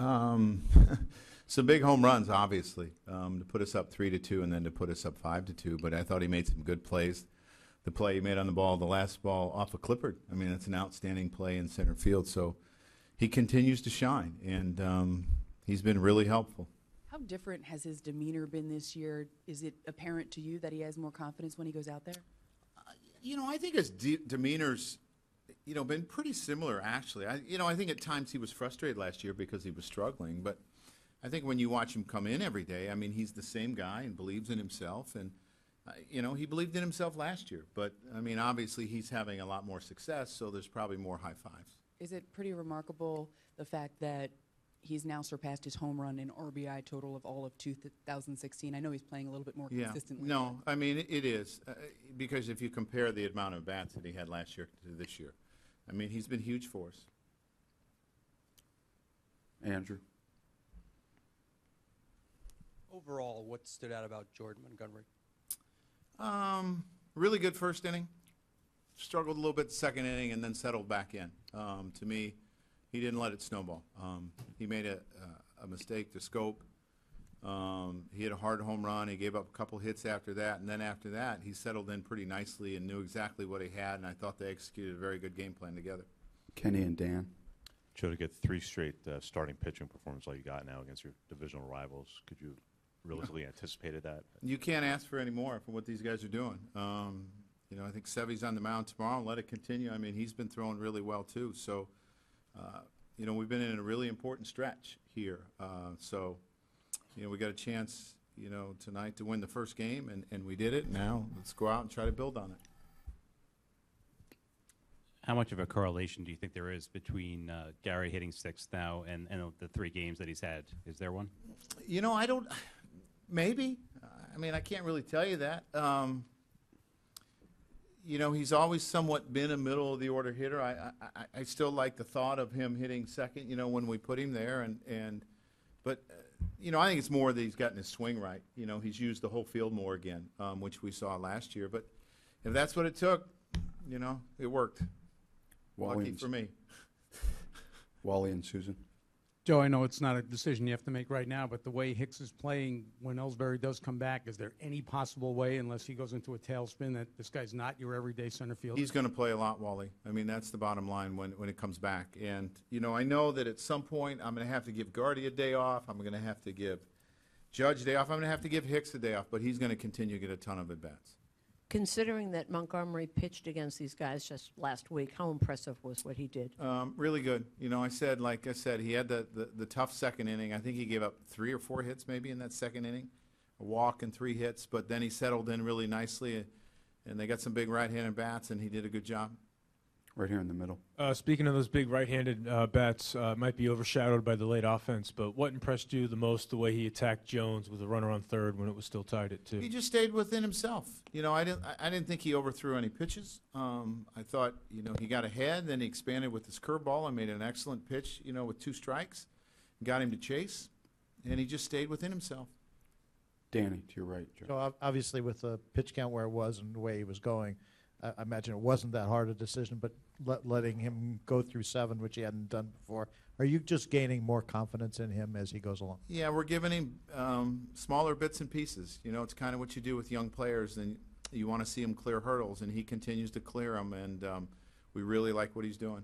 Um, some big home runs, obviously, um, to put us up three to two, and then to put us up five to two. But I thought he made some good plays. The play he made on the ball, the last ball off of Clippard. I mean, that's an outstanding play in center field. So he continues to shine, and um, he's been really helpful. How different has his demeanor been this year? Is it apparent to you that he has more confidence when he goes out there? You know, I think his de- demeanor's, you know, been pretty similar actually. I, you know, I think at times he was frustrated last year because he was struggling, but I think when you watch him come in every day, I mean, he's the same guy and believes in himself, and uh, you know, he believed in himself last year. But I mean, obviously, he's having a lot more success, so there's probably more high fives. Is it pretty remarkable the fact that he's now surpassed his home run and RBI total of all of 2016? I know he's playing a little bit more Yeah. consistently. No, I mean, it- it is uh, because if you compare the amount of bats that he had last year to this year, I mean, he's been huge for us. Andrew? Overall, what stood out about Jordan Montgomery? Um, really good first inning. Struggled a little bit second inning and then settled back in. Um, to me, he didn't let it snowball. Um, he made a, a mistake to Schoop. Um, he hit a hard home run. He gave up a couple hits after that, and then after that, he settled in pretty nicely and knew exactly what he had. And I thought they executed a very good game plan together. Kenny and Dan? Joe, to get three straight uh, starting pitching performance like you got now against your divisional rivals, could you realistically anticipated that? You can't ask for any more for what these guys are doing. Um, you know, I think Sevy's on the mound tomorrow. And let it continue. I mean, he's been throwing really well too. So, uh, you know, we've been in a really important stretch here. Uh, so, you know, we got a chance, you know, tonight to win the first game, and, and we did it. Now let's go out and try to build on it. How much of a correlation do you think there is between uh, Gary hitting sixth now and, and the three games that he's had? Is there one? You know, I don't. Maybe. I mean, I can't really tell you that. Um, you know, he's always somewhat been a middle of the order hitter. I, I, I- still like the thought of him hitting second. You know, when we put him there, and and, but uh, you know, I think it's more that he's gotten his swing right. You know, he's used the whole field more again, um, which we saw last year. But if that's what it took, you know, it worked. Wally Lucky and, for me. Wally and Susan? Joe, I know it's not a decision you have to make right now, but the way Hicks is playing when Ellsbury does come back, is there any possible way, unless he goes into a tailspin, that this guy's not your everyday center fielder? He's going to play a lot, Wally. I mean, that's the bottom line when, when it comes back. And, you know, I know that at some point I'm going to have to give Gardy a day off. I'm going to have to give Judge a day off. I'm going to have to give Hicks a day off, but he's going to continue to get a ton of at-bats. Considering that Montgomery pitched against these guys just last week, how impressive was what he did? Um, really good. You know, I said, like I said, he had the, the, the tough second inning. I think he gave up three or four hits maybe in that second inning, a walk and three hits, but then he settled in really nicely, and they got some big right-handed bats, and he did a good job. Right here in the middle. Uh, speaking of those big right-handed uh, bats, uh, might be overshadowed by the late offense, but what impressed you the most the way he attacked Jones with a runner on third when it was still tied at two? He just stayed within himself. You know, I didn't. I- I didn't think he overthrew any pitches. Um, I thought, you know, he got ahead, then he expanded with his curveball and made an excellent pitch. You know, with two strikes, got him to chase, and he just stayed within himself. Danny, to your right, Joe. So obviously, with the pitch count where it was and the way he was going, I, imagine it wasn't that hard a decision. But let, letting him go through seven, which he hadn't done before, are you just gaining more confidence in him as he goes along? Yeah, we're giving him um, smaller bits and pieces. You know, it's kind of what you do with young players, and you want to see him clear hurdles, and he continues to clear them, and um, we really like what he's doing.